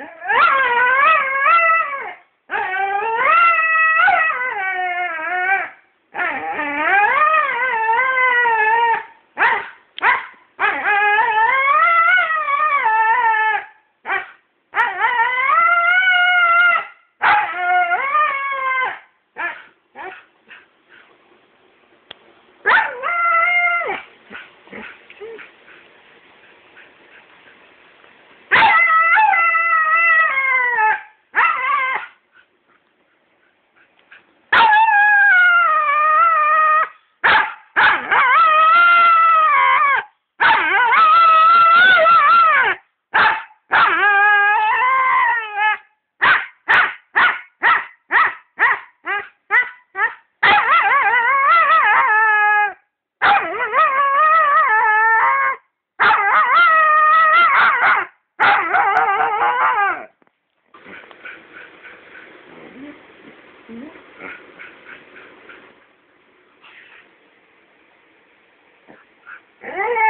Ah! Yeah.